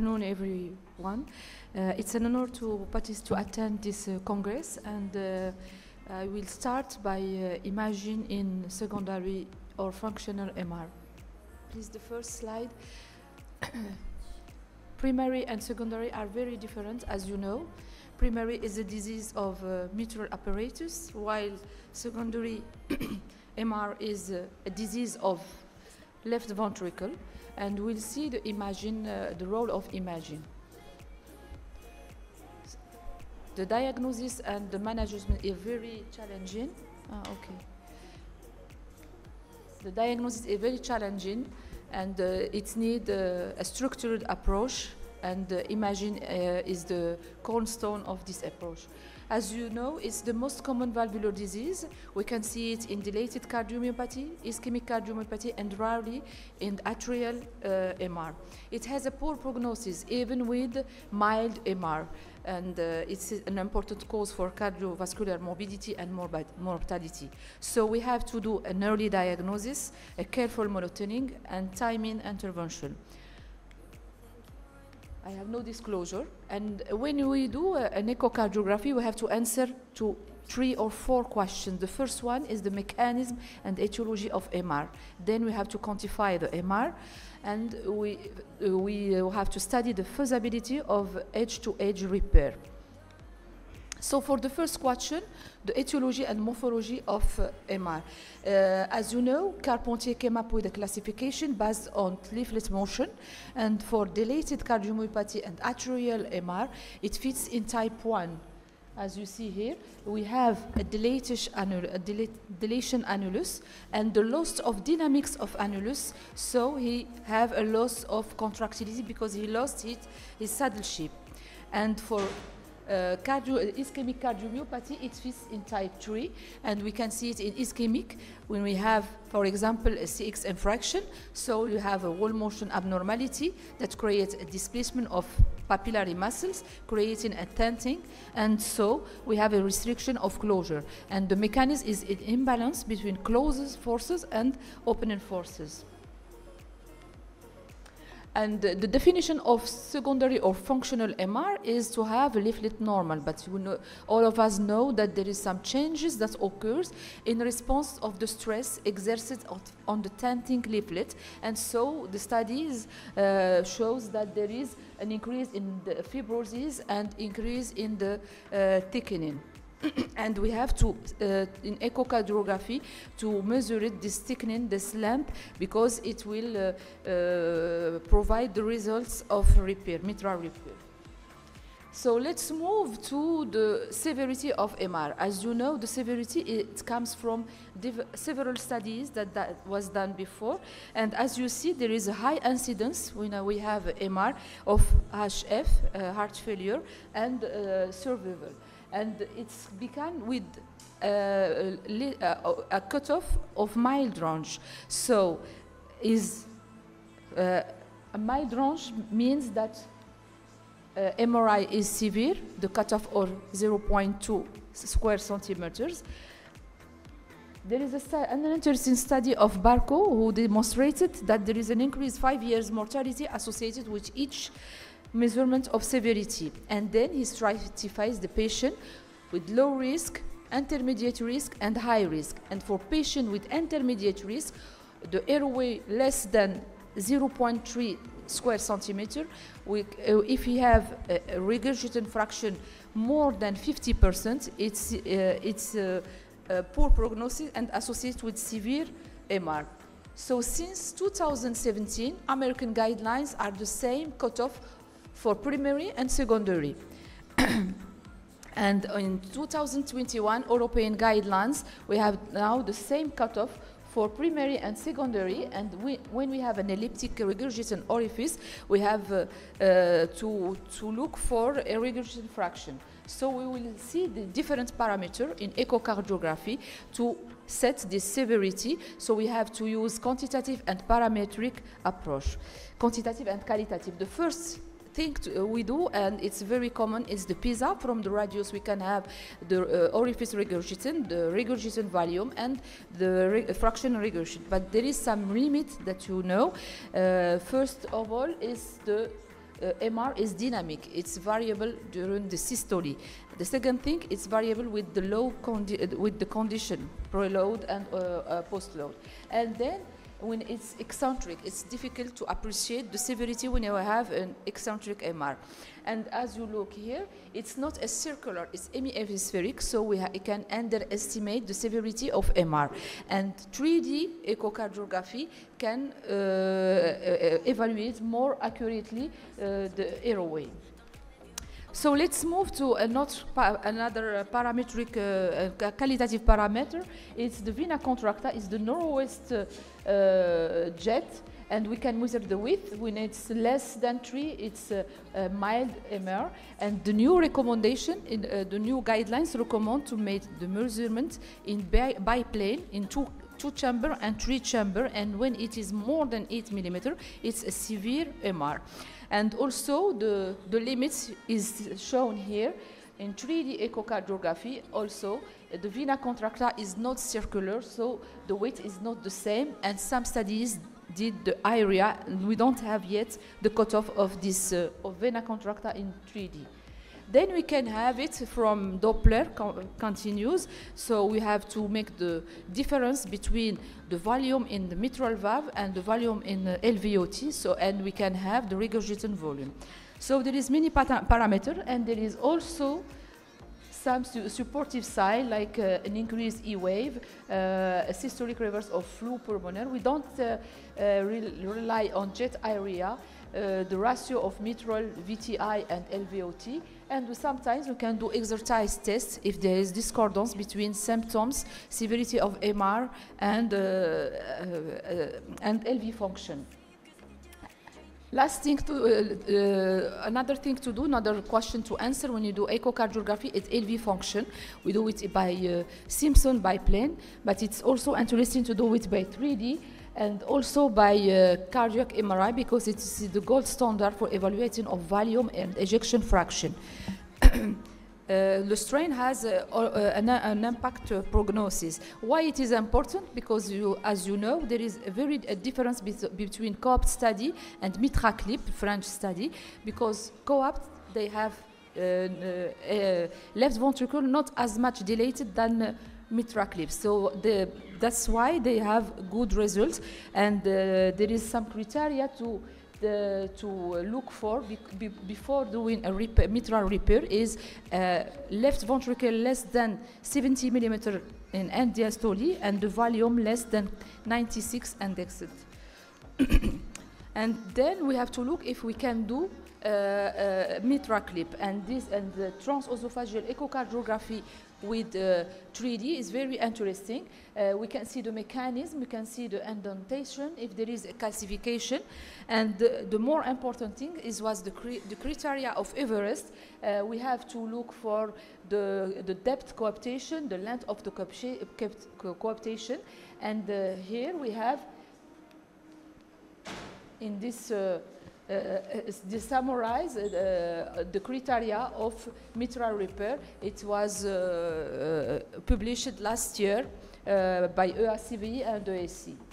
afternoon, everyone. Uh, it's an honor to to attend this uh, congress, and uh, I will start by uh, imaging in secondary or functional MR. Please, the first slide. Primary and secondary are very different, as you know. Primary is a disease of uh, mitral apparatus, while secondary MR is uh, a disease of left ventricle, and we'll see the imaging, uh, the role of imaging. The diagnosis and the management is very challenging. Ah, okay. The diagnosis is very challenging, and uh, it needs uh, a structured approach. And imagine uh, is the cornerstone of this approach. As you know, it's the most common valvular disease. We can see it in dilated cardiomyopathy, ischemic cardiomyopathy, and rarely in atrial uh, MR. It has a poor prognosis, even with mild MR, and uh, it's an important cause for cardiovascular morbidity and mortality. So we have to do an early diagnosis, a careful monitoring, and timing intervention. I have no disclosure. And when we do uh, an echocardiography, we have to answer to three or four questions. The first one is the mechanism and etiology of MR. Then we have to quantify the MR, and we, uh, we uh, have to study the feasibility of edge-to-edge repair. So for the first question, the etiology and morphology of uh, MR. Uh, as you know, Carpentier came up with a classification based on leaflet motion, and for dilated cardiomyopathy and atrial MR, it fits in type 1. As you see here, we have a, annul- a dila- dilation annulus and the loss of dynamics of annulus, so he have a loss of contractility because he lost his, his saddle shape. And for uh, cardio, ischemic cardiomyopathy, it fits in type 3, and we can see it in ischemic when we have, for example, a CX infraction. So you have a wall motion abnormality that creates a displacement of papillary muscles, creating a tenting, and so we have a restriction of closure. And the mechanism is an imbalance between closed forces and opening forces. And the definition of secondary or functional MR is to have a leaflet normal, but you know, all of us know that there is some changes that occurs in response of the stress exerted on, on the tenting leaflet, and so the studies uh, shows that there is an increase in the fibrosis and increase in the uh, thickening. and we have to, uh, in echocardiography, to measure it, this thickening, this lamp, because it will uh, uh, provide the results of repair, mitral repair. So let's move to the severity of MR. As you know, the severity it comes from several studies that, that was done before, and as you see, there is a high incidence when uh, we have MR of HF, uh, heart failure, and uh, survival and it's begun with uh, uh, a cutoff of mild range. So, is uh, a mild range means that uh, MRI is severe, the cutoff or 0.2 square centimeters. There is an interesting study of Bartko who demonstrated that there is an increased five years mortality associated with each measurement of severity. And then he stratifies the patient with low risk, intermediate risk, and high risk. And for patient with intermediate risk, the airway less than 0.3 square centimeter, we, uh, if you have a, a regurgitant fraction more than 50%, it's, uh, it's uh, uh, poor prognosis and associated with severe MR. So since 2017, American guidelines are the same cutoff for primary and secondary. and in 2021 European guidelines, we have now the same cutoff for primary and secondary, and we, when we have an elliptic regurgitant orifice, we have uh, uh, to, to look for a regurgitant fraction. So we will see the different parameter in echocardiography to set this severity. So we have to use quantitative and parametric approach. Quantitative and qualitative. The first thing to, uh, we do, and it's very common, is the PISA. From the radius, we can have the uh, orifice regurgitant, the regurgitant volume, and the re- fraction regurgitant. But there is some limit that you know. Uh, first of all, is the uh, MR is dynamic. It's variable during the systole. The second thing, it's variable with the low with the condition, preload and uh, uh, postload. And then when it's eccentric, it's difficult to appreciate the severity when you have an eccentric MR. And as you look here, it's not a circular, it's hemi-hemispheric, so we can underestimate the severity of MR. And 3D echocardiography can uh, uh, evaluate more accurately uh, the airway. So let's move to another, uh, parametric, uh, uh, qualitative parameter. It's the vena contracta, it's the narrowest uh, uh, jet, and we can measure the width. When it's less than 3, it's a, a mild MR. And the new recommendation, in, uh, the new guidelines recommend to make the measurement in bi- biplane in two two chamber and three chamber and when it is more than 8 millimeter it's a severe MR and also the the limits is shown here. In 3D echocardiography also the vena contracta is not circular so the weight is not the same. And some studies did the area and we don't have yet the cutoff of this uh, of vena contracta in 3D then we can have it from Doppler co- continuous. So we have to make the difference between the volume in the mitral valve and the volume in the LVOT. So and we can have the regurgitant volume. So there is many parameter and there is also some su- supportive side like uh, an increased E wave, uh, a systolic reverse of flu pulmonar. We don't uh, uh, rel- rely on jet area, uh, the ratio of mitral VTI and LVOT, and sometimes we can do exercise tests if there is discordance between symptoms, severity of MR, and uh, uh, and LV function. Last thing to, uh, uh, another thing to do, another question to answer when you do echocardiography is LV function. We do it by uh, Simpson biplane, but it's also interesting to do it by 3D and also by uh, cardiac MRI because it's the gold standard for evaluating of volume and ejection fraction. Uh, the strain has uh, uh, an, an impact uh, prognosis. Why it is important? Because you, as you know, there is a very a difference bet- between COAPT study and MitraClip, French study, because COAPT they have uh, uh, uh, left ventricle not as much dilated than uh, MitraClip. So the, that's why they have good results, and uh, there is some criteria to to look for bec- be, before doing a repair, mitral repair is uh, left ventricle less than 70 millimeter in end diastole and the volume less than 96 indexed. and then we have to look if we can do uh, uh, clip and this and the transesophageal echocardiography with uh, 3D is very interesting. Uh, we can see the mechanism, we can see the indentation, if there is a calcification, and the, the more important thing is was the, the criteria of Everest. Uh, we have to look for the, the depth coaptation, the length of the coapta- coapt- co- coaptation, and uh, here we have in this uh, uh, summarize uh, the criteria of mitral repair. It was uh, uh, published last year by EACVI and EAC.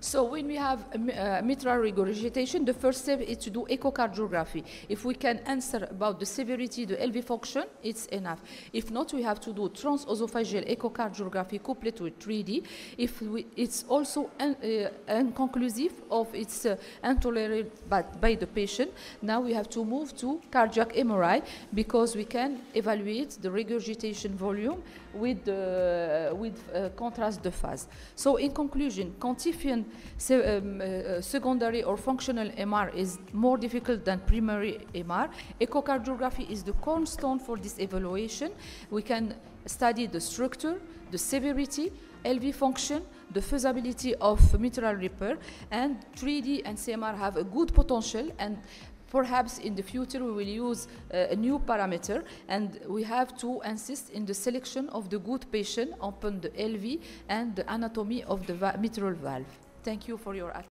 So when we have uh, mitral regurgitation, the first step is to do echocardiography. If we can answer about the severity, the LV function, it's enough. If not, we have to do transesophageal echocardiography coupled with 3D. If we, it's also un, uh, inconclusive of its uh, intolerated by, by the patient, now we have to move to cardiac MRI because we can evaluate the regurgitation volume with, the, with uh, contrast de phase. So in conclusion, quantifiant se- um, uh, secondary or functional MR is more difficult than primary MR. Echocardiography is the cornerstone for this evaluation. We can study the structure, the severity, LV function, the feasibility of mitral repair, and 3D and CMR have a good potential and Perhaps in the future we will use uh, a new parameter and we have to insist in the selection of the good patient upon the LV and the anatomy of the mitral valve. Thank you for your attention.